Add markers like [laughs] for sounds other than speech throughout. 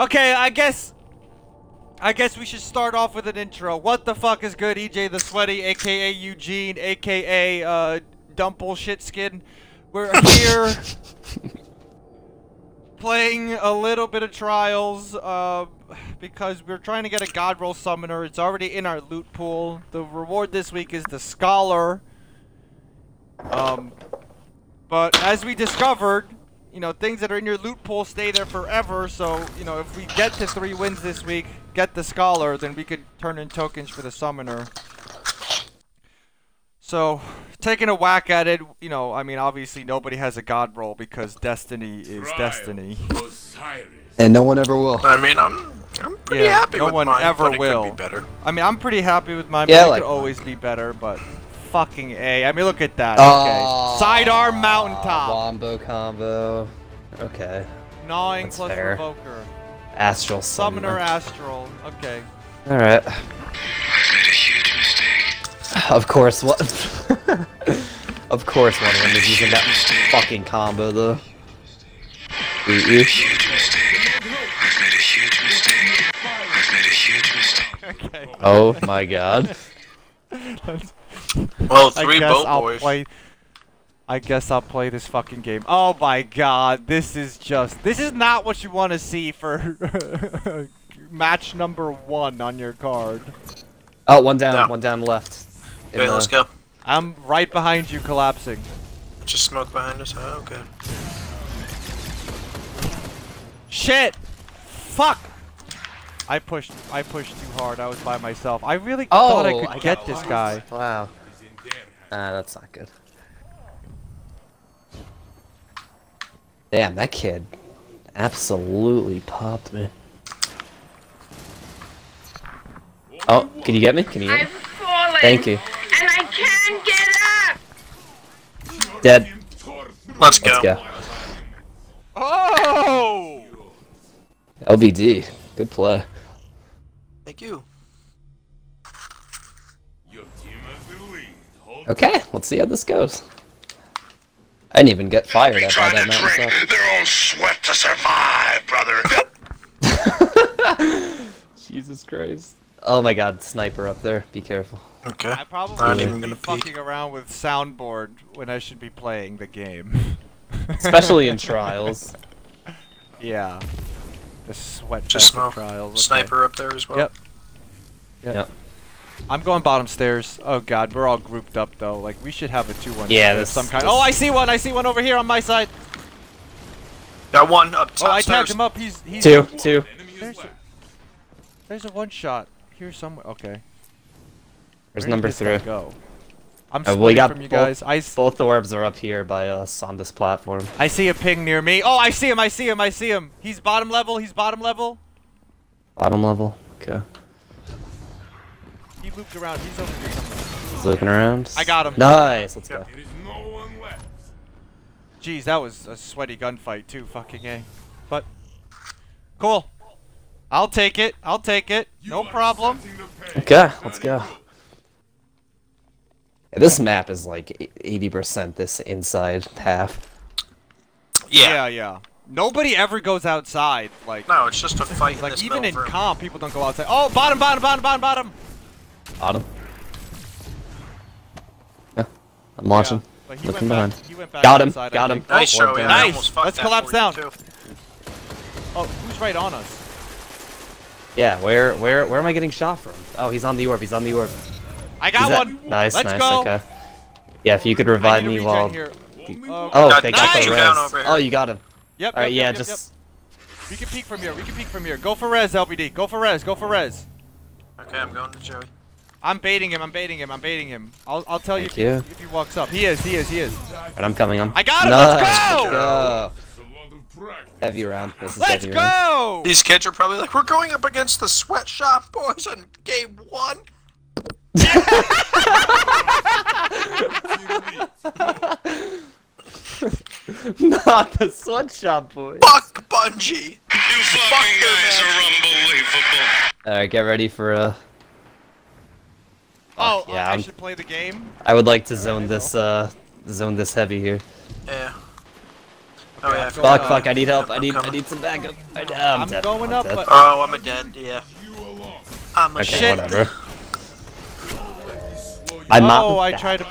Okay, I guess. I guess we should start off with an intro. What the fuck is good, EJ the Sweaty, aka Eugene, aka uh, Bullshit Skin? We're [laughs] here playing a little bit of Trials uh, because we're trying to get a God Roll Summoner. It's already in our loot pool. The reward this week is the Scholar. Um, but as we discovered, you know, things that are in your loot pool stay there forever. So, you know, if we get to three wins this week, get the Scholar, then we could turn in tokens for the Summoner. So, taking a whack at it, you know, I mean, obviously nobody has a God roll because Destiny is Destiny. And no one ever will. I mean, I'm I'm pretty Yeah, happy no with one mine, ever but it will. could be better. I mean, I'm pretty happy with mine, Yeah, but it like- could always be better, but fucking A. I mean, look at that. Oh, okay. Sidearm mountaintop. Wombo combo. Okay. Gnawing That's plus fair. Revoker. Astral Summoner Summoner. Astral. Okay. Alright. Of course, what? [laughs] of course one of them is using that fucking combo though. Ooh, [laughs] Okay. Oh my god. [laughs] Well, I three guess boat I'll boys. play. I guess I'll play this fucking game. Oh my god, this is just. This is not what you want to see for [laughs] match number one on your card. Oh, one down, No. one down left. In Okay, the- let's go. I'm right behind you, collapsing. Just smoke behind us. Oh, okay. Shit! Fuck! I pushed. I pushed too hard. I was by myself. I really Oh, thought I could I get got this guy. Wow. Ah, that's not good. Damn, that kid absolutely popped me. Oh, can you get me? Can you get I've me? fallen. Thank you. And I can't get up. Dead. Let's go. Let's go. Oh! LBD. Good play. Thank you. Okay, let's see how this goes. I didn't even get fired at by Trying that to mountain drink stuff. their own sweat to survive, brother. [laughs] Jesus Christ. Oh my god, sniper up there. Be careful. Okay. I probably Not shouldn't even gonna peek. fucking around with soundboard when I should be playing the game. [laughs] Especially in trials. Yeah. The sweat Just fest of trials. okay. Sniper up there as well. Yep. Yep. I'm going bottom stairs. Oh god, we're all grouped up though. Like we should have a 2-1 Yeah, of this- some kind. this- Oh, I see one. I see one over here on my side. Got one up top Oh, I tagged him up. He's he's Two, two. There's a, there's a one shot here somewhere. Okay. There's Where number three. Go. I'm Uh, splitting we got from you both- guys. I, s- Both orbs are up here by us on this platform. I see a ping near me. Oh, I see him. I see him. I see him. He's bottom level. He's bottom level. Bottom level. Okay. He looped around. He's over here somewhere. He's looking around. I got him. Nice. Let's go. Jeez, that was a sweaty gunfight too. Fucking a. But cool. I'll take it. I'll take it. No problem. Okay, let's go. Yeah, This map is like 80% this inside half. Yeah. Yeah, yeah. Nobody ever goes outside. Like, No, it's just a fight in like this even in middle room. comp, people don't go outside. Oh, bottom, bottom, bottom, bottom, bottom. Bottom. Yeah, I'm watching. Yeah, he Looking went behind. back. He went back Got him, outside, got him. Nice Orb show, yeah. Nice. Let's that collapse for down. too. Oh, who's right on us? Yeah, where where where am I getting shot from? Oh, he's on the orb. He's on the orb. I got Is one. Nice, Let's nice. go. Okay. Yeah, if you could revive me regen while. here. Uh, Oh, Got they got nice. the res. Oh, you got him. Yep. All right, yep, yeah, yep, yep, just. yep. We can peek from here. We can peek from here. Go for res, LBD. Go for res. Go for res. Okay, I'm going to Joey. I'm baiting him. I'm baiting him. I'm baiting him. I'll, I'll tell you if, Thank he, you. if he walks up. He is. He is. He is. Alright, I'm coming. I'm. I got him. Nice. Let's go. go. Heavy round. This is Let's heavy round. go. These kids are probably like, we're going up against the sweatshop boys in game one. [laughs] Not the sweatshop boys. Fuck Bungie. You fucking guys are unbelievable. Alright, get ready for uh Oh, yeah, I I'm- should play the game. I would like to zone this uh zone this heavy here. Yeah. Oh yeah. Fuck, Uh, fuck, I need help. I I'm need, I need some backup. I, I'm, I'm dead. going I'm up, dead. but- Oh, I'm a dead. Yeah. I'm a Okay, Shit. whatever. [laughs] I'm not. oh, I tried to.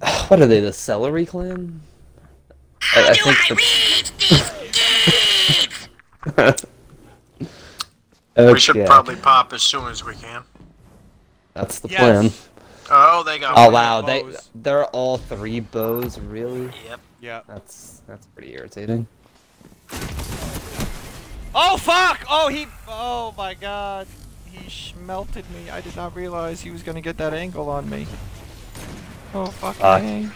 [sighs] What are they, the Celery Clan? How I, I think the... [laughs] okay, We should probably pop as soon as we can. that's the Yes. plan. Oh, they got. Oh one. wow, they bows. they're all three bows, really? Yep. Yeah. That's that's pretty irritating. Oh fuck! Oh he. Oh my god. He smelted me. I did not realize he was gonna get that angle on me. Oh fuck. Fuck. me.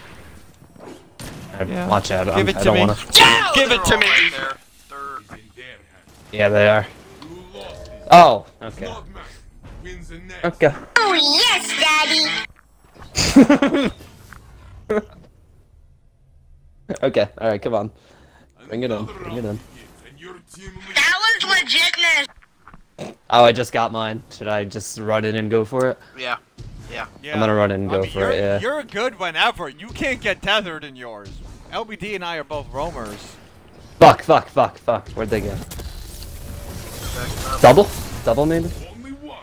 I- Yeah. Watch out, Give I'm, it I to don't me. wanna. Yeah, Give it they're to all me. right there. They're- Yeah, they are. Oh, okay. Okay. Oh, yes, Daddy. [laughs] okay, alright, come on. Bring it in, bring it in. That was legitness. Oh, I just got mine. Should I just run in and go for it? Yeah. Yeah. Yeah. I'm gonna run in and I go mean, for it, yeah. You're good whenever. You can't get tethered in yours. LBD and I are both roamers. Fuck, fuck, fuck, fuck. Where'd they go? Double? Double maybe?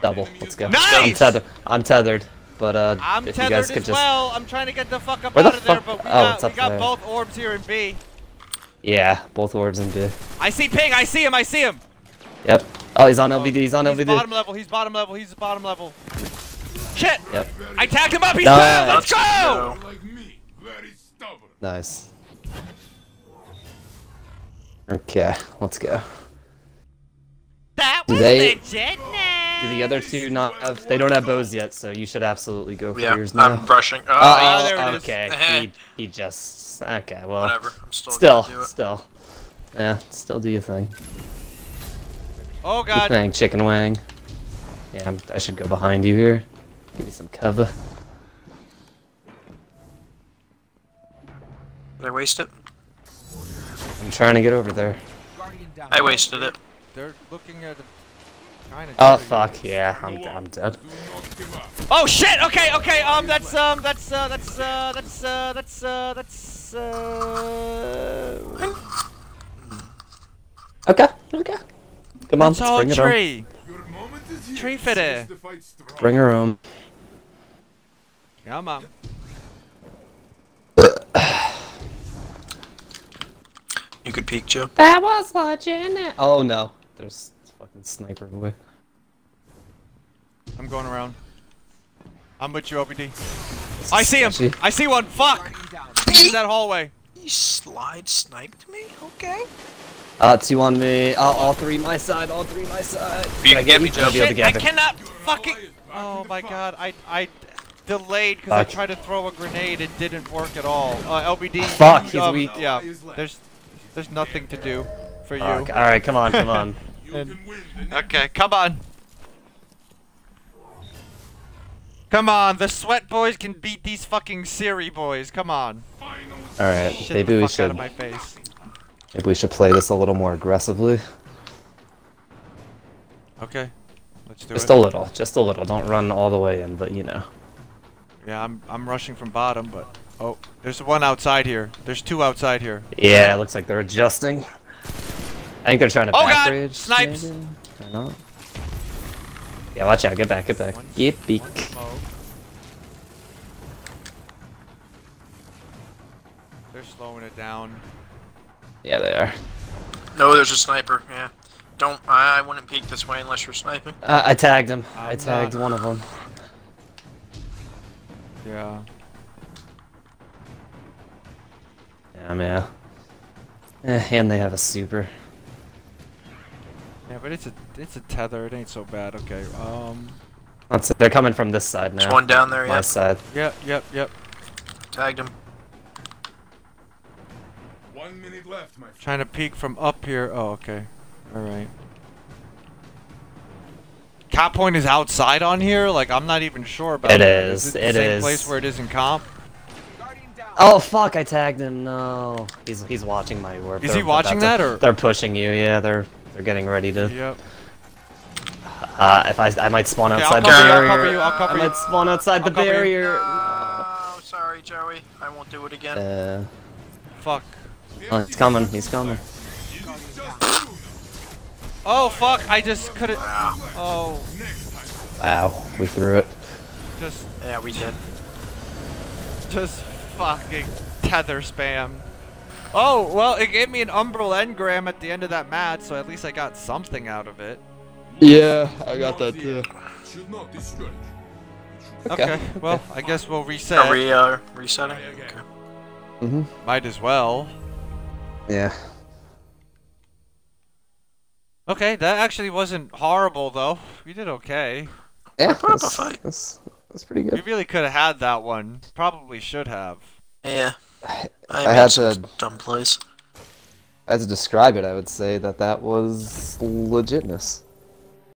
Double. Let's go. I'm Nice! tethered. I'm tethered. But uh, I'm if you guys could as just well. I'm trying to get the fuck up Where the out of there, fuck- but we oh, got, we got there. both orbs here in B. yeah, both orbs in B. I see ping. I see him. I see him. Yep. Oh, he's on LBD. He's on He's LBD. bottom level. He's bottom level. He's bottom level. Shit! Yep. I tagged him up. He's Nice. down. Let's go! go. Like me, very stubborn. Nice. Okay, let's go. That Do was they- legit. Do the other two not have? They don't have bows yet, so you should absolutely go for Yeah. yours now. I'm brushing. Oh, Ah, Oh, there it is. okay. Eh. [laughs] He, he just okay. Well, whatever. I'm still, still, gonna do it. still, yeah, still do your thing. Oh Good god. thing, chicken wang. Yeah, I'm, I should go behind you here. Give me some cover. Did I waste it? I'm trying to get over there. I wasted it. They're looking at. Kind. Oh fuck, yeah, I'm, I'm dead. Oh shit! Okay, okay. Um, that's um, that's uh, that's uh, that's uh, that's uh, that's uh. Okay, okay. Come on, That's let's all bring it on. tree. Tree fitter. Bring her home. Come on. You could peek, Joe. That was legit. Oh no, there's fucking sniper boy. I'm going around. I'm with you, OBD. I see him. See? I see one. Fuck. He's in that hallway. He slide sniped me. Okay. Uh, two on me. Uh, all three my side. All three my side. You can get me, I'll Joe. be able to Shit, I get me. cannot fucking. Oh my god, I I delayed because I tried to throw a grenade. It didn't work at all. Uh, LBD. Fuck, he's um, weak. Yeah, there's there's nothing to do for you. Fuck, Alright, come on, come on. [laughs] And- okay, come on. Come on, the sweat boys can beat these fucking Siri boys. Come on. Alright, Shit maybe the we fuck out should of my face. maybe we should play this a little more aggressively. Okay, let's do Just it. a little, just a little. Don't run all the way in, but you know. Yeah, I'm I'm rushing from bottom, but oh, there's one outside here. There's two outside here. Yeah, it looks like they're adjusting. I think they're trying to Oh, back God! rage. Snipes! maybe? Or not. Yeah, watch out. Get back, get back. One- Yippee. one. They're slowing it down. Yeah, they are. No, there's a sniper. Yeah. Don't. I, I wouldn't peek this way unless you're sniping. Uh, I tagged him. I I'm tagged not- one of them. Yeah. Yeah, yeah. Eh, and they have a super. Yeah, but it's a it's a tether. It ain't so bad. Okay. Um. That's They're coming from this side now. There's one down there. My Yeah. side. Yep. Yep. Yep. Tagged him. One minute left, my friend. Trying to peek from up here. Oh, okay. All right. Cap point is outside on here. Like I'm not even sure about It it. is, it the it same is. place where it is in comp? Oh fuck! I tagged him. No, he's he's watching my work. Is he watching that, or- they're pushing you? Yeah, they're they're getting ready to. Yep. Uh, if I I might spawn Okay, I'll outside the cover you. I'll barrier. cover you. I'll cover I you. might spawn outside the I'll cover you. barrier. Joey. I won't do it again. Uh, Fuck. oh, it's coming. He's coming. Oh fuck! I just couldn't. Oh, Wow, we threw it. just, Yeah, we did. just fucking tether spam. Oh well, it gave me an umbral engram at the end of that match, so at least I got something out of it. Yeah, I got that too. Should not discourage. Okay. Okay. Well, I guess we'll reset. Are reset. we uh, resetting? Try again. Okay. Mhm. Might as well. Yeah. Okay, that actually wasn't horrible though. We did okay. Yeah, put that's, that's, that's pretty good. We really could have had that one. Probably should have. Yeah. I I, had to- dumb plays. As to describe it, I would say that that was legitness.